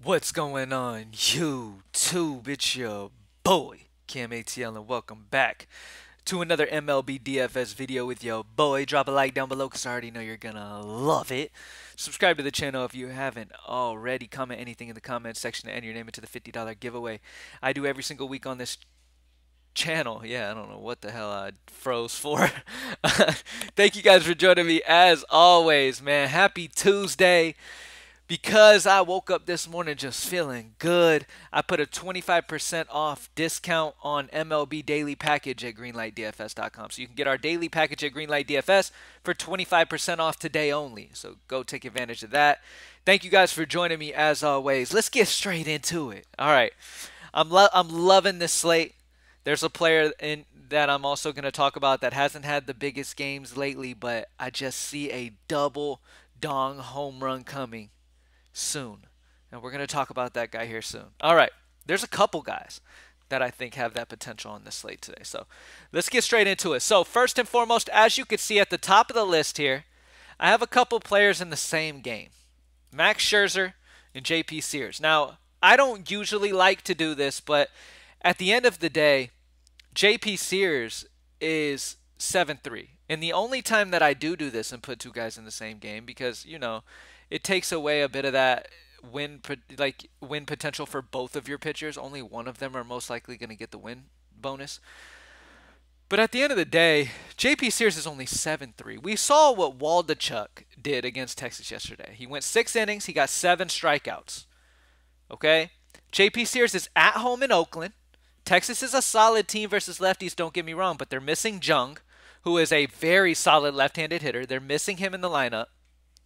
What's going on, YouTube? It's your boy, Cam ATL, and welcome back to another MLB DFS video with your boy. Drop a like down below because I already know you're gonna love it. Subscribe to the channel if you haven't already. Comment anything in the comments section enter your name into the $50 giveaway I do every single week on this channel. Yeah, I don't know what the hell I froze for. Thank you guys for joining me as always, man. Happy Tuesday because I woke up this morning just feeling good, I put a 25% off discount on MLB Daily Package at greenlightdfs.com. So you can get our daily package at Greenlight DFS for 25% off today only. So go take advantage of that. Thank you guys for joining me as always. Let's get straight into it. All right. I'm lo- I'm loving this slate. There's a player in that I'm also going to talk about that hasn't had the biggest games lately, but I just see a double dong home run coming soon. And we're going to talk about that guy here soon. All right. There's a couple guys that I think have that potential on this slate today. So let's get straight into it. So, first and foremost, as you can see at the top of the list here, I have a couple players in the same game Max Scherzer and JP Sears. Now, I don't usually like to do this, but at the end of the day, JP Sears is 7 3. And the only time that I do do this and put two guys in the same game, because, you know, it takes away a bit of that win like win potential for both of your pitchers. Only one of them are most likely going to get the win bonus. But at the end of the day, JP Sears is only 7-3. We saw what Waldichuk did against Texas yesterday. He went 6 innings, he got 7 strikeouts. Okay? JP Sears is at home in Oakland. Texas is a solid team versus lefties, don't get me wrong, but they're missing Jung, who is a very solid left-handed hitter. They're missing him in the lineup.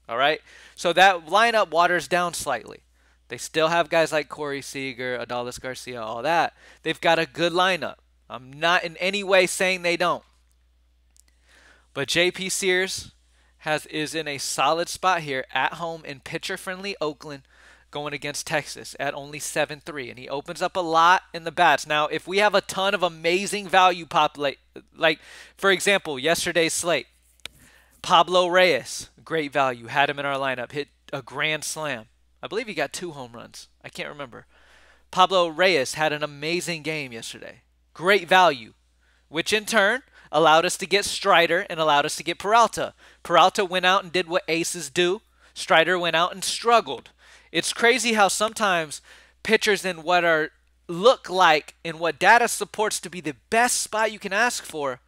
All right. So that lineup waters down slightly. They still have guys like Corey Seager, Adolis Garcia, all that. They've got a good lineup. I'm not in any way saying they don't. But JP Sears has is in a solid spot here at home in pitcher friendly Oakland going against Texas at only 7-3 and he opens up a lot in the bats. Now, if we have a ton of amazing value pop like, like for example, yesterday's slate, Pablo Reyes, great value. Had him in our lineup. Hit a grand slam. I believe he got two home runs. I can't remember. Pablo Reyes had an amazing game yesterday. Great value, which in turn allowed us to get Strider and allowed us to get Peralta. Peralta went out and did what aces do. Strider went out and struggled. It's crazy how sometimes pitchers in what are look like in what data supports to be the best spot you can ask for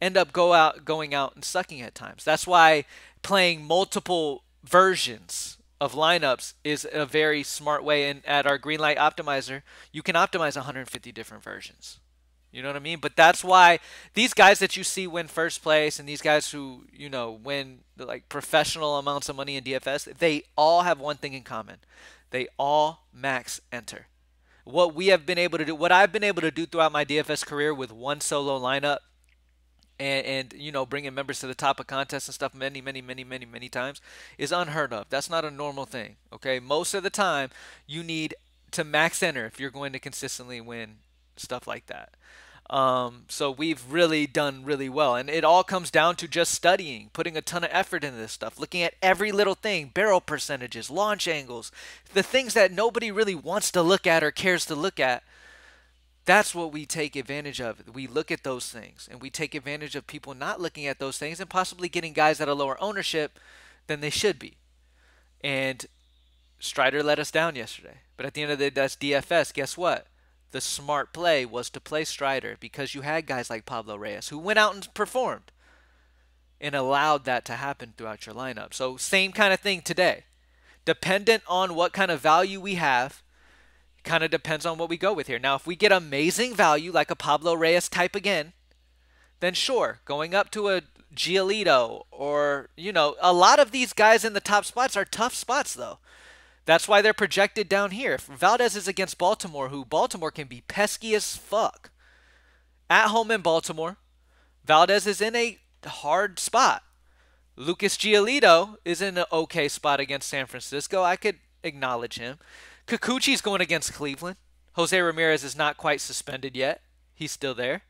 end up go out going out and sucking at times. That's why playing multiple versions of lineups is a very smart way. And at our Greenlight Optimizer, you can optimize 150 different versions. You know what I mean? But that's why these guys that you see win first place and these guys who, you know, win like professional amounts of money in DFS, they all have one thing in common. They all max enter. What we have been able to do, what I've been able to do throughout my DFS career with one solo lineup and, and you know bringing members to the top of contests and stuff many many many many many times is unheard of. That's not a normal thing okay? Most of the time you need to max enter if you're going to consistently win stuff like that. Um, so we've really done really well. And it all comes down to just studying putting a ton of effort into this stuff looking at every little thing barrel percentages launch angles the things that nobody really wants to look at or cares to look at that's what we take advantage of. We look at those things and we take advantage of people not looking at those things and possibly getting guys at a lower ownership than they should be. And Strider let us down yesterday. But at the end of the day, that's DFS. Guess what? The smart play was to play Strider because you had guys like Pablo Reyes who went out and performed and allowed that to happen throughout your lineup. So, same kind of thing today. Dependent on what kind of value we have Kind of depends on what we go with here. Now, if we get amazing value like a Pablo Reyes type again, then sure, going up to a Giolito or, you know, a lot of these guys in the top spots are tough spots, though. That's why they're projected down here. If Valdez is against Baltimore, who Baltimore can be pesky as fuck. At home in Baltimore, Valdez is in a hard spot. Lucas Giolito is in an okay spot against San Francisco. I could acknowledge him. Kikuchi's going against Cleveland. Jose Ramirez is not quite suspended yet. He's still there.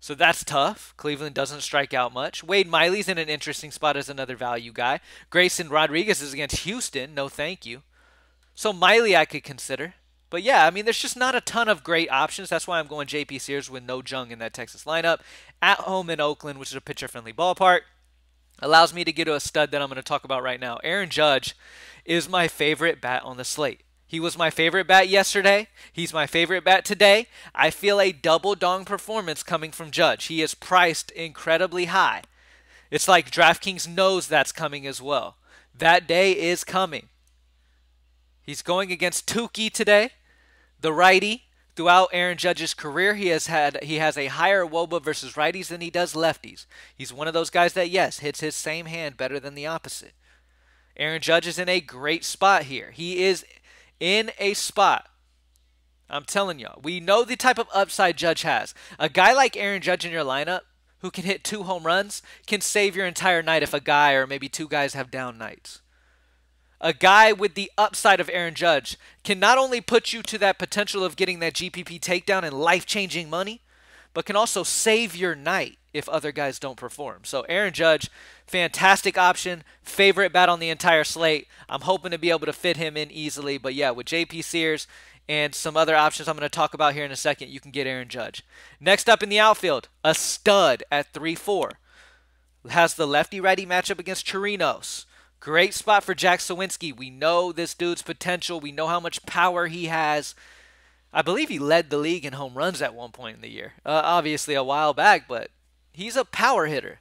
So that's tough. Cleveland doesn't strike out much. Wade Miley's in an interesting spot as another value guy. Grayson Rodriguez is against Houston. No, thank you. So Miley I could consider. But yeah, I mean, there's just not a ton of great options. That's why I'm going JP Sears with no Jung in that Texas lineup. At home in Oakland, which is a pitcher friendly ballpark, allows me to get to a stud that I'm going to talk about right now. Aaron Judge is my favorite bat on the slate. He was my favorite bat yesterday. He's my favorite bat today. I feel a double dong performance coming from Judge. He is priced incredibly high. It's like DraftKings knows that's coming as well. That day is coming. He's going against Touki today, the righty. Throughout Aaron Judge's career, he has had he has a higher WOBA versus righties than he does lefties. He's one of those guys that yes hits his same hand better than the opposite. Aaron Judge is in a great spot here. He is in a spot. I'm telling y'all, we know the type of upside Judge has. A guy like Aaron Judge in your lineup who can hit two home runs can save your entire night if a guy or maybe two guys have down nights a guy with the upside of Aaron Judge can not only put you to that potential of getting that GPP takedown and life changing money, but can also save your night if other guys don't perform. So, Aaron Judge, fantastic option, favorite bat on the entire slate. I'm hoping to be able to fit him in easily. But yeah, with JP Sears and some other options I'm going to talk about here in a second, you can get Aaron Judge. Next up in the outfield, a stud at 3 4. Has the lefty righty matchup against Chirinos. Great spot for Jack Suwinski. We know this dude's potential. We know how much power he has. I believe he led the league in home runs at one point in the year. Uh, obviously, a while back, but he's a power hitter.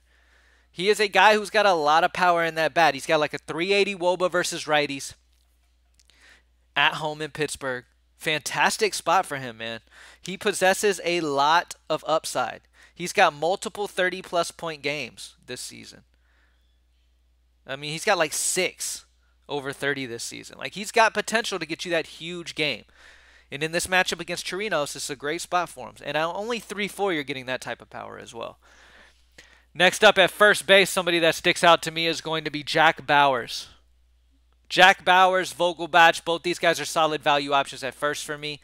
He is a guy who's got a lot of power in that bat. He's got like a 380 Woba versus righties at home in Pittsburgh. Fantastic spot for him, man. He possesses a lot of upside. He's got multiple 30 plus point games this season. I mean, he's got like six over 30 this season. Like, he's got potential to get you that huge game. And in this matchup against Chirinos, it's a great spot for him. And uh, only 3 4, you're getting that type of power as well. Next up at first base, somebody that sticks out to me is going to be Jack Bauers. Jack Bauers, Vogelbach, both these guys are solid value options at first for me.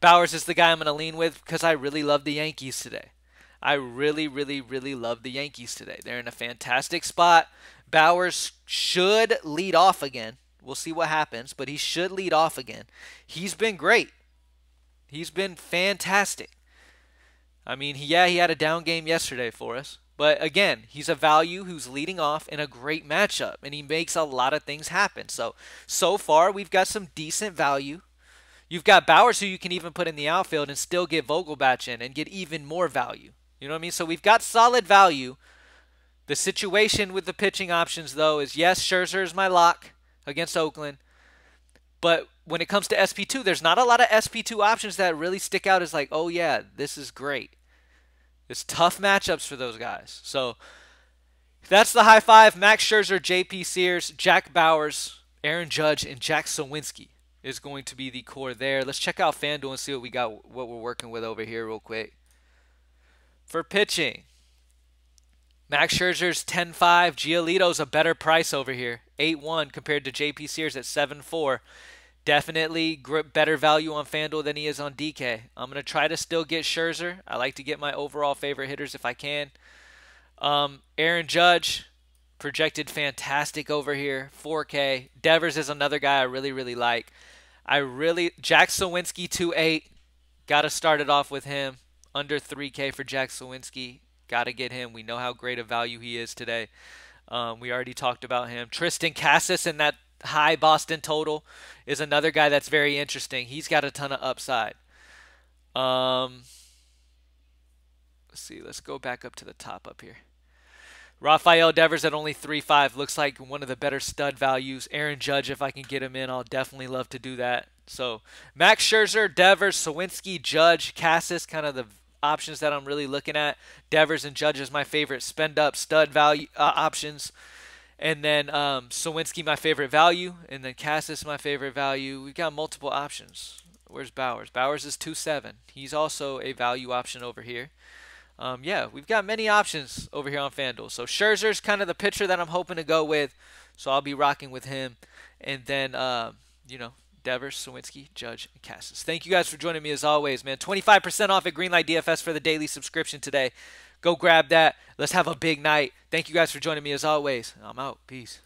Bauers is the guy I'm going to lean with because I really love the Yankees today. I really, really, really love the Yankees today. They're in a fantastic spot. Bauers should lead off again. We'll see what happens, but he should lead off again. He's been great. He's been fantastic. I mean, yeah, he had a down game yesterday for us. But again, he's a value who's leading off in a great matchup, and he makes a lot of things happen. So, so far, we've got some decent value. You've got Bauers, who you can even put in the outfield and still get Vogelbach in and get even more value. You know what I mean? So we've got solid value the situation with the pitching options, though, is yes, Scherzer is my lock against Oakland. But when it comes to SP2, there's not a lot of SP2 options that really stick out as like, oh, yeah, this is great. It's tough matchups for those guys. So that's the high five. Max Scherzer, JP Sears, Jack Bauers, Aaron Judge, and Jack Suwinski is going to be the core there. Let's check out FanDuel and see what we got, what we're working with over here, real quick. For pitching, Max Scherzer's 10-5. Giolito's a better price over here, 8-1 compared to JP Sears at 7-4. Definitely better value on FanDuel than he is on DK. I'm going to try to still get Scherzer. I like to get my overall favorite hitters if I can. Um, Aaron Judge, projected fantastic over here, 4K. Devers is another guy I really, really like. I really, Jack Suwinski 2-8. Got to start it off with him. Under 3K for Jack Suwinski. Got to get him. We know how great a value he is today. Um, we already talked about him. Triston Casas in that high Boston total is another guy that's very interesting. He's got a ton of upside. Um, let's see. Let's go back up to the top up here. Rafael Devers at only 3.5 looks like one of the better stud values. Aaron Judge, if I can get him in, I'll definitely love to do that. So Max Scherzer, Devers, Suwinski, Judge, Casas, kind of the options that I'm really looking at. Devers and Judge is my favorite spend up stud value uh, options. And then um, Suwinski, my favorite value. And then Casas, my favorite value. We've got multiple options. Where's Bauers? Bauers is 2 7. He's also a value option over here. Um, yeah, we've got many options over here on FanDuel. So Scherzer's kind of the pitcher that I'm hoping to go with. So I'll be rocking with him. And then, uh, you know, Devers, Suwinski, Judge, and Casas. Thank you guys for joining me as always, man. 25% off at Greenlight DFS for the daily subscription today. Go grab that. Let's have a big night. Thank you guys for joining me as always. I'm out. Peace.